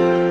Bye.